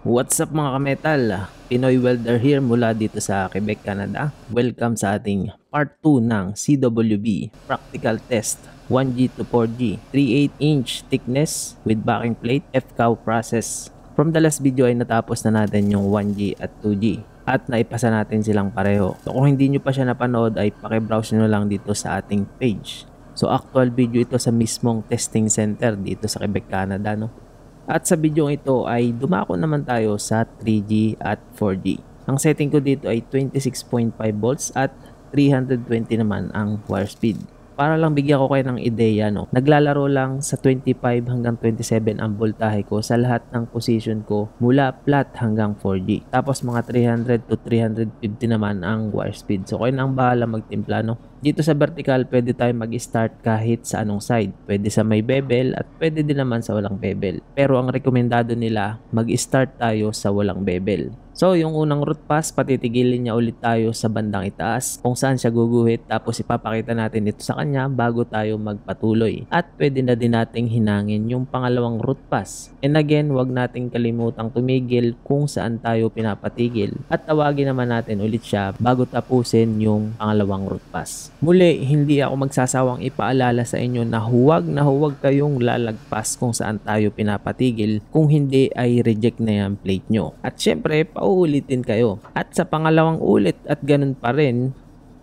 What's up mga kametal? Pinoy Welder here mula dito sa Quebec, Canada. Welcome sa ating part 2 ng CWB Practical Test 1G to 4G 3.8 inch thickness with backing plate FCOW process. From the last video ay natapos na natin yung 1G at 2G at naipasa natin silang pareho. So kung hindi nyo pa siya napanood ay pakibrowse nyo lang dito sa ating page. So actual video ito sa mismong testing center dito sa Quebec, Canada. No? At sa video ito ay dumako naman tayo sa 3G at 4G. Ang setting ko dito ay 26.5 volts at 320 naman ang wire speed. Para lang bigyan ko kayo ng ideya, no? naglalaro lang sa 25 hanggang 27 ang voltahe ko sa lahat ng position ko mula flat hanggang 4G. Tapos mga 300 to 350 naman ang wire speed. So kayo nang bahala magtimpla. No? Dito sa vertical, pwede tayo mag-start kahit sa anong side. Pwede sa may bevel at pwede din naman sa walang bevel. Pero ang rekomendado nila, mag-start tayo sa walang bevel. So, yung unang root pass, patitigilin niya ulit tayo sa bandang itaas kung saan siya guguhit tapos ipapakita natin ito sa kanya bago tayo magpatuloy. At pwede na din nating hinangin yung pangalawang root pass. And again, wag nating kalimutang tumigil kung saan tayo pinapatigil. At tawagin naman natin ulit siya bago tapusin yung pangalawang root pass. Muli, hindi ako magsasawang ipaalala sa inyo na huwag na huwag kayong lalagpas kung saan tayo pinapatigil kung hindi ay reject na yung plate nyo. At syempre, pauulitin kayo. At sa pangalawang ulit at ganun pa rin,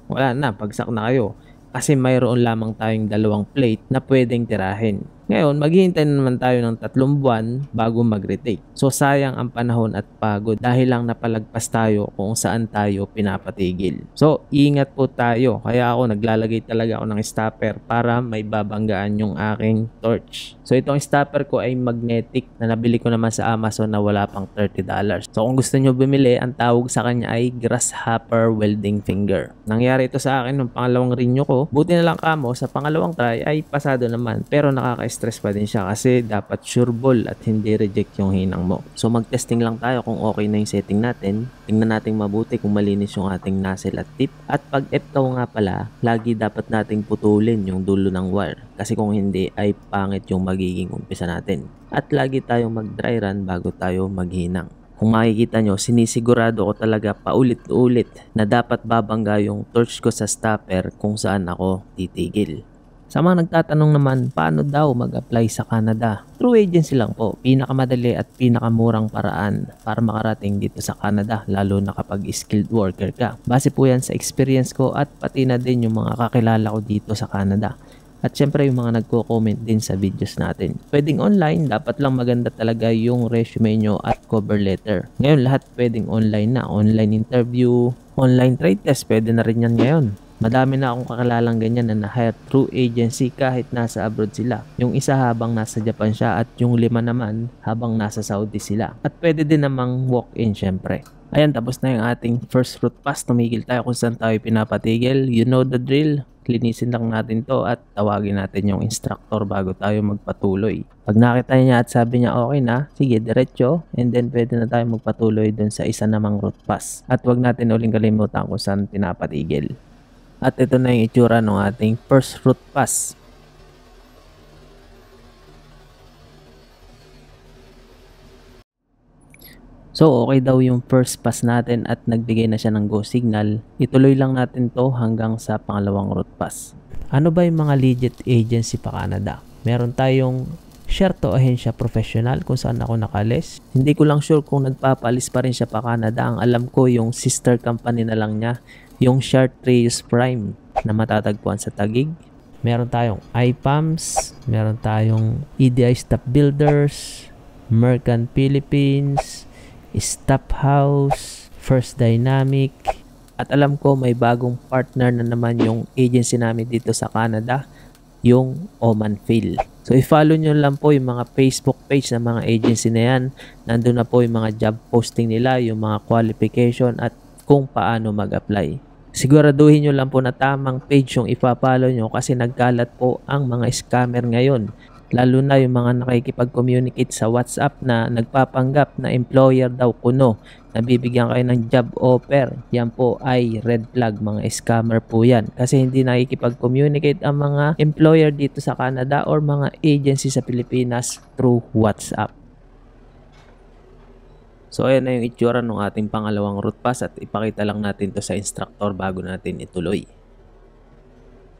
wala na, pagsak na kayo. Kasi mayroon lamang tayong dalawang plate na pwedeng tirahin. Ngayon, maghihintay na naman tayo ng tatlong buwan bago mag-retake. So sayang ang panahon at pagod dahil lang napalagpas tayo kung saan tayo pinapatigil. So ingat po tayo. Kaya ako naglalagay talaga ako ng stopper para may babanggaan yung aking torch. So itong stopper ko ay magnetic na nabili ko naman sa Amazon na wala pang $30. So kung gusto nyo bumili, ang tawag sa kanya ay grasshopper welding finger. Nangyari ito sa akin nung pangalawang renew ko. Buti na lang kamo sa pangalawang try ay pasado naman pero nakaka stress pa din siya kasi dapat sure ball at hindi reject yung hinang mo. So mag-testing lang tayo kung okay na yung setting natin. Tingnan natin mabuti kung malinis yung ating nozzle at tip. At pag FCOW nga pala, lagi dapat nating putulin yung dulo ng wire. Kasi kung hindi ay pangit yung magiging umpisa natin. At lagi tayong mag-dry run bago tayo maghinang. Kung makikita nyo, sinisigurado ko talaga paulit-ulit na dapat babangga yung torch ko sa stopper kung saan ako titigil. Sa mga nagtatanong naman, paano daw mag-apply sa Canada? Through agency lang po, pinakamadali at pinakamurang paraan para makarating dito sa Canada, lalo na kapag skilled worker ka. Base po yan sa experience ko at pati na din yung mga kakilala ko dito sa Canada. At syempre yung mga nagko-comment din sa videos natin. Pwedeng online, dapat lang maganda talaga yung resume nyo at cover letter. Ngayon lahat pwedeng online na. Online interview, online trade test, pwede na rin yan ngayon. Madami na akong kakalalang ganyan na na-hire through agency kahit nasa abroad sila. Yung isa habang nasa Japan siya at yung lima naman habang nasa Saudi sila. At pwede din namang walk-in syempre. Ayan, tapos na yung ating first route pass. Tumigil tayo kung saan tayo pinapatigil. You know the drill. Linisin lang natin to at tawagin natin yung instructor bago tayo magpatuloy. Pag nakita niya at sabi niya okay na, sige, diretso. And then pwede na tayo magpatuloy dun sa isa namang route pass. At wag natin uling kalimutan kung saan pinapatigil. At ito na yung itsura ng ating first root pass. So okay daw yung first pass natin at nagbigay na siya ng go signal. Ituloy lang natin to hanggang sa pangalawang root pass. Ano ba yung mga legit agency pa Canada? Meron tayong share to ahensya professional kung saan ako nakalis. Hindi ko lang sure kung nagpapalis pa rin siya pa Canada. Ang alam ko yung sister company na lang niya yung Chartreuse Prime na matatagpuan sa Tagig. Meron tayong iPAMS, meron tayong EDI Stop Builders, Mercan Philippines, Stop House, First Dynamic, at alam ko may bagong partner na naman yung agency namin dito sa Canada, yung Oman Phil. So i-follow nyo lang po yung mga Facebook page ng mga agency na yan. Nandun na po yung mga job posting nila, yung mga qualification at kung paano mag-apply. Siguraduhin nyo lang po na tamang page yung ipapalo nyo kasi nagkalat po ang mga scammer ngayon. Lalo na yung mga nakikipag-communicate sa WhatsApp na nagpapanggap na employer daw kuno. Nabibigyan kayo ng job offer. Yan po ay red flag mga scammer po yan. Kasi hindi nakikipag-communicate ang mga employer dito sa Canada or mga agency sa Pilipinas through WhatsApp. So ayan na yung itsura ng ating pangalawang route pass at ipakita lang natin to sa instructor bago natin ituloy.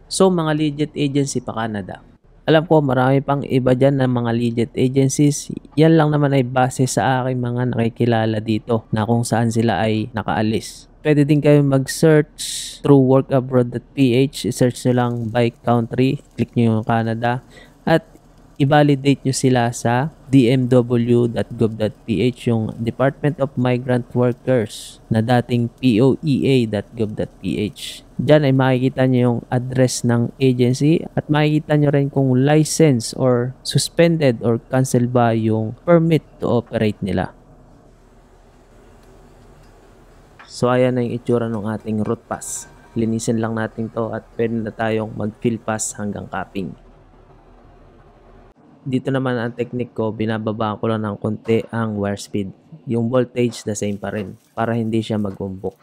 So mga legit agency pa Canada. Alam ko marami pang iba dyan ng mga legit agencies. Yan lang naman ay base sa aking mga nakikilala dito na kung saan sila ay nakaalis. Pwede din kayo mag-search through workabroad.ph. I-search nyo lang by country. Click nyo yung Canada. At i-validate nyo sila sa dmw.gov.ph yung Department of Migrant Workers na dating poea.gov.ph. Diyan ay makikita nyo yung address ng agency at makikita nyo rin kung license or suspended or cancel ba yung permit to operate nila. So ayan na yung itsura ng ating route pass. Linisin lang natin to at pwede na tayong mag-fill pass hanggang capping. Dito naman ang technique ko, binababa ko lang ng konti ang wire speed. Yung voltage the same pa rin para hindi siya magbumbok.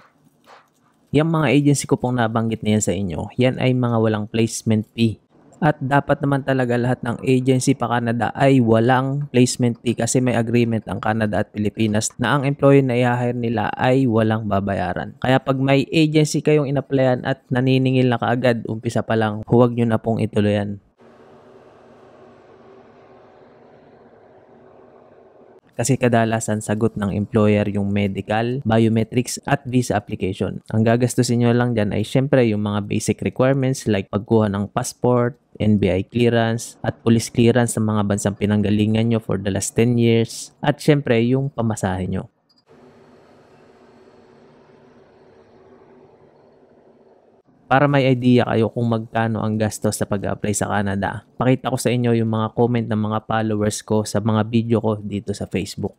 Yung mga agency ko pong nabanggit na yan sa inyo, yan ay mga walang placement fee. At dapat naman talaga lahat ng agency pa Canada ay walang placement fee kasi may agreement ang Canada at Pilipinas na ang employee na i-hire nila ay walang babayaran. Kaya pag may agency kayong inaplayan at naniningil na kaagad, umpisa pa lang, huwag nyo na pong ituloyan. Kasi kadalasan sagot ng employer yung medical, biometrics at visa application. Ang gagastusin nyo lang dyan ay syempre yung mga basic requirements like pagkuha ng passport, NBI clearance at police clearance sa mga bansang pinanggalingan nyo for the last 10 years at syempre yung pamasahe nyo. Para may idea kayo kung magkano ang gastos sa pag-apply sa Canada, pakita ko sa inyo yung mga comment ng mga followers ko sa mga video ko dito sa Facebook.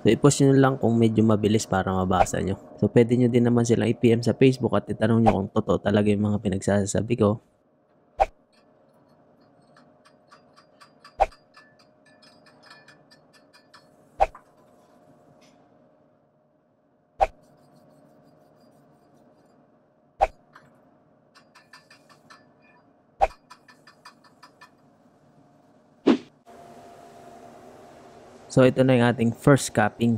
So, i-post nyo lang kung medyo mabilis para mabasa nyo. So, pwede nyo din naman silang i-PM sa Facebook at itanong nyo kung totoo talaga yung mga pinagsasabi ko. So ito na yung ating first capping.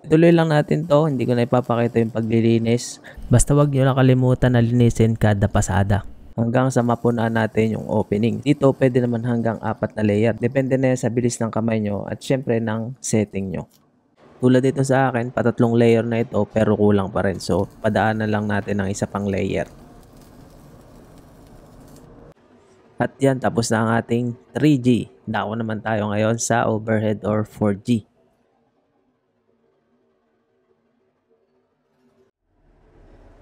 Ituloy lang natin to, hindi ko na ipapakita yung paglilinis. Basta wag nyo lang kalimutan na linisin kada pasada. Hanggang sa mapunaan natin yung opening. Dito pwede naman hanggang apat na layer. Depende na yan sa bilis ng kamay nyo at syempre ng setting nyo. Tulad dito sa akin, patatlong layer na ito pero kulang pa rin. So padaanan lang natin ng isa pang layer. At yan, tapos na ang ating 3G. Dako naman tayo ngayon sa overhead or 4G.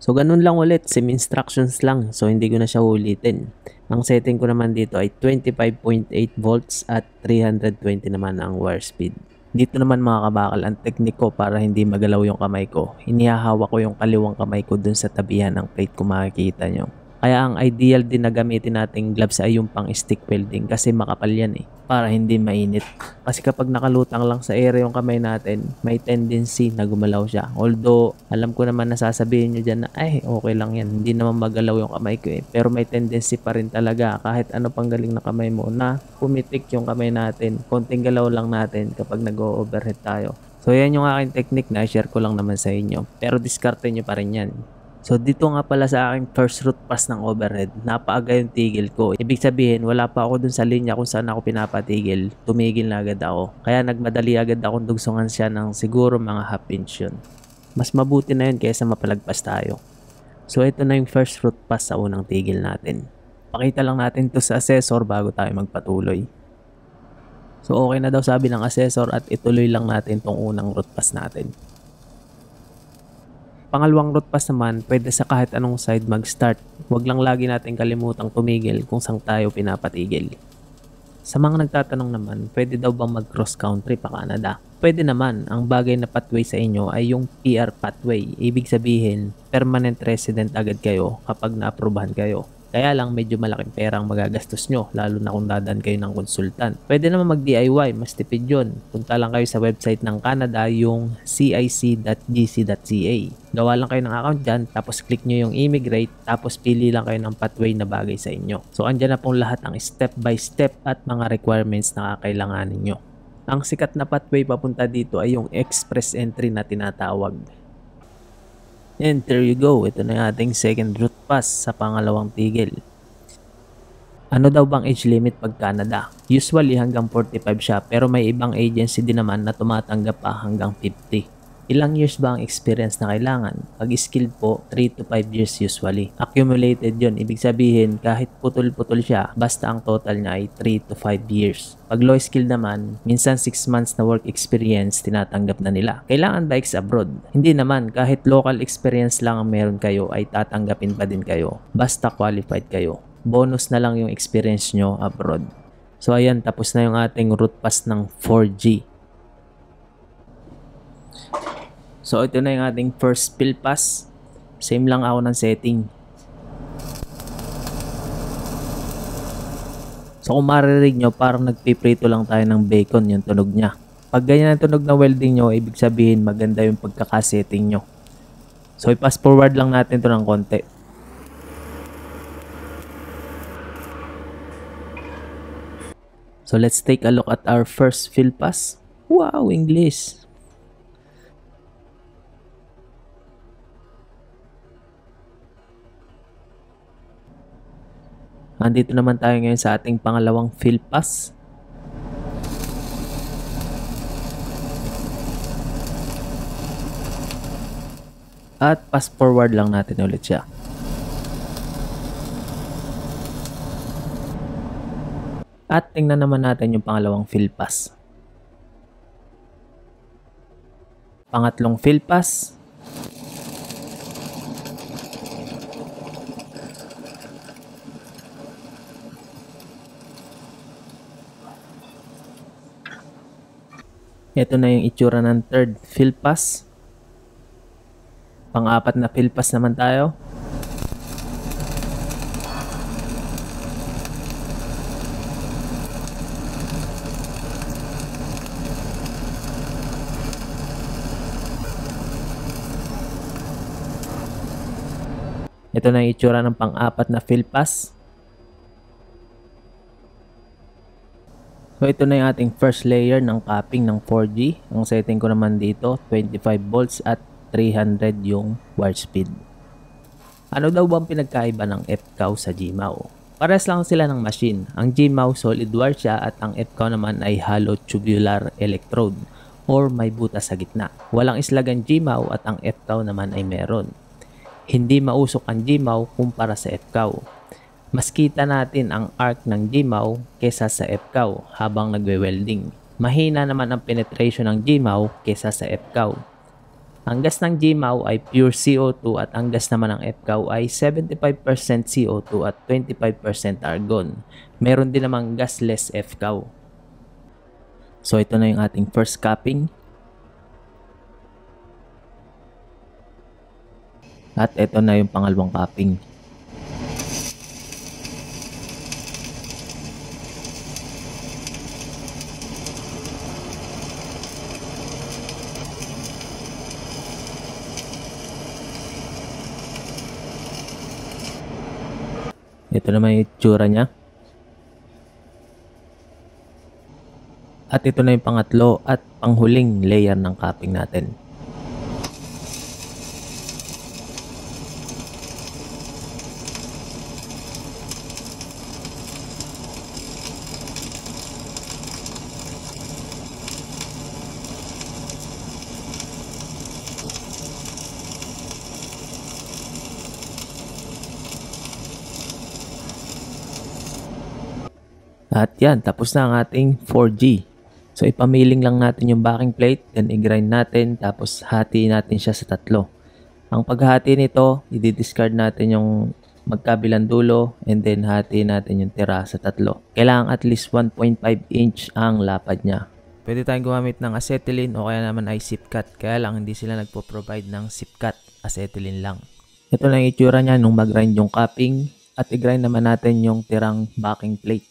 So, ganun lang ulit. Same instructions lang. So, hindi ko na siya ulitin. Ang setting ko naman dito ay 25.8 volts at 320 naman ang wire speed. Dito naman mga kabakal, ang teknik ko para hindi magalaw yung kamay ko. Inihahawak ko yung kaliwang kamay ko dun sa tabihan ng plate kung makikita nyo. Kaya ang ideal din na gamitin nating gloves ay yung pang stick welding kasi makapal yan eh para hindi mainit. Kasi kapag nakalutang lang sa area yung kamay natin, may tendency na gumalaw siya. Although, alam ko naman nasasabihin nyo dyan na, ay, okay lang yan. Hindi naman magalaw yung kamay ko eh. Pero may tendency pa rin talaga kahit ano pang galing na kamay mo na pumitik yung kamay natin. Konting galaw lang natin kapag nag-overhead tayo. So, yan yung aking technique na share ko lang naman sa inyo. Pero diskarte nyo pa rin yan. So dito nga pala sa aking first route pass ng overhead, napaaga yung tigil ko. Ibig sabihin, wala pa ako dun sa linya kung saan ako pinapatigil. Tumigil na agad ako. Kaya nagmadali agad akong dugsungan siya ng siguro mga half inch yun. Mas mabuti na yun kaysa mapalagpas tayo. So ito na yung first route pass sa unang tigil natin. Pakita lang natin to sa assessor bago tayo magpatuloy. So okay na daw sabi ng assessor at ituloy lang natin tong unang route pass natin. Pangalawang route pass naman, pwede sa kahit anong side mag-start. Huwag lang lagi natin kalimutang tumigil kung saan tayo pinapatigil. Sa mga nagtatanong naman, pwede daw bang mag-cross country pa Canada? Pwede naman, ang bagay na pathway sa inyo ay yung PR pathway. Ibig sabihin, permanent resident agad kayo kapag na-aprobahan kayo. Kaya lang medyo malaking pera ang magagastos nyo, lalo na kung dadan kayo ng konsultan. Pwede naman mag-DIY, mas tipid yun. Punta lang kayo sa website ng Canada, yung cic.gc.ca. Gawa lang kayo ng account dyan, tapos click nyo yung immigrate, tapos pili lang kayo ng pathway na bagay sa inyo. So andyan na pong lahat ang step by step at mga requirements na kakailanganin nyo. Ang sikat na pathway papunta dito ay yung express entry na tinatawag. And there you go, ito na yung ating second route pass sa pangalawang tigil. Ano daw bang age limit pag Canada? Usually hanggang 45 siya pero may ibang agency din naman na tumatanggap pa hanggang 50. Ilang years ba ang experience na kailangan? Pag skilled po, 3 to 5 years usually. Accumulated yon ibig sabihin kahit putol-putol siya, basta ang total niya ay 3 to 5 years. Pag low skill naman, minsan 6 months na work experience tinatanggap na nila. Kailangan ba ex abroad? Hindi naman, kahit local experience lang ang meron kayo ay tatanggapin pa din kayo. Basta qualified kayo. Bonus na lang yung experience nyo abroad. So ayan, tapos na yung ating route pass ng 4G. So ito na yung ating first fill pass. Same lang ako ng setting. So kung maririnig nyo, parang nagpiprito lang tayo ng bacon yung tunog niya. Pag ganyan ang tunog na welding nyo, ibig sabihin maganda yung pagkakasetting nyo. So i-pass forward lang natin to ng konti. So let's take a look at our first fill pass. Wow, English! Andito naman tayo ngayon sa ating pangalawang fill pass. At pass forward lang natin ulit siya. At tingnan naman natin yung pangalawang fill pass. Pangatlong fill pass. Ito na yung itsura ng third fill pass. Pang-apat na fill pass naman tayo. Ito na yung itsura ng pang-apat na fill pass. So ito na yung ating first layer ng capping ng 4G. Ang setting ko naman dito 25 volts at 300 yung wire speed. Ano daw bang pinagkaiba ng FCOW sa GMAW? Pares lang sila ng machine. Ang GMAW solid wire siya at ang FCOW naman ay hollow tubular electrode or may butas sa gitna. Walang islag ang GMAW at ang FCOW naman ay meron. Hindi mausok ang GMAW kumpara sa FCOW mas kita natin ang arc ng GMAW kesa sa FCOW habang nagwe-welding. Mahina naman ang penetration ng GMAW kesa sa FCOW. Ang gas ng GMAW ay pure CO2 at ang gas naman ng FCOW ay 75% CO2 at 25% argon. Meron din namang gasless FCOW. So ito na yung ating first capping. At ito na yung pangalawang capping. Ito naman yung itsura niya. At ito na yung pangatlo at panghuling layer ng capping natin. At yan, tapos na ang ating 4G. So ipamiling lang natin yung backing plate, then i-grind natin, tapos hati natin siya sa tatlo. Ang paghati nito, i-discard natin yung magkabilang dulo and then hati natin yung tira sa tatlo. Kailangan at least 1.5 inch ang lapad niya. Pwede tayong gumamit ng acetylene o kaya naman ay zipcut. Kaya lang hindi sila nagpo-provide ng zipcut. Acetylene lang. Ito na yung itsura niya nung mag-grind yung capping at i-grind naman natin yung tirang backing plate.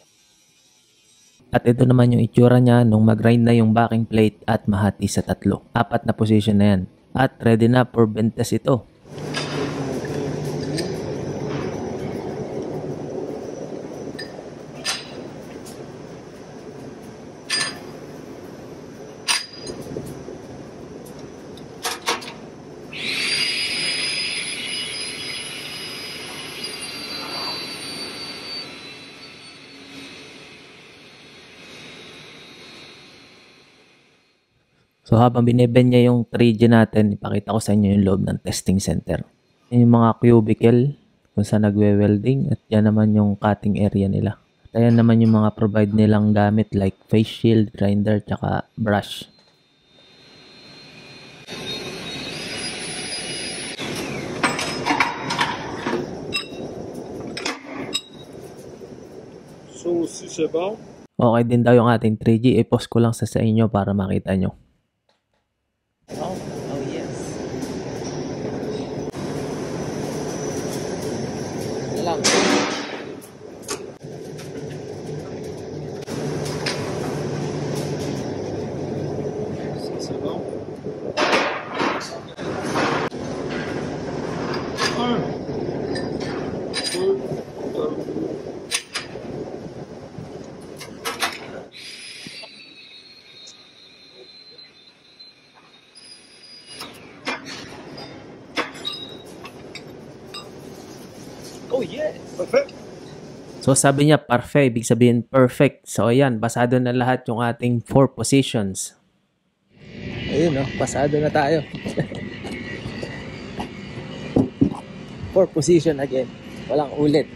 At ito naman yung itsura niya nung mag-grind na yung backing plate at mahati sa tatlo. Apat na position na yan. At ready na for bentes ito. So habang bineben niya yung 3G natin, ipakita ko sa inyo yung loob ng testing center. Yung mga cubicle kung saan nagwe-welding at yan naman yung cutting area nila. At ayan naman yung mga provide nilang gamit like face shield, grinder, tsaka brush. Aussi, c'est bon. Okay din daw yung ating 3G. I-post ko lang sa sa inyo para makita nyo. Lang. Oh yeah. Parfait. So sabi niya perfect, ibig sabihin perfect. So ayan, basado na lahat yung ating four positions. Ayun oh, pasado na tayo. four position again. Walang ulit.